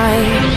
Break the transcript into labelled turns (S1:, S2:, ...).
S1: high